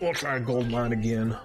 we'll try gold mine again.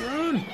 Run!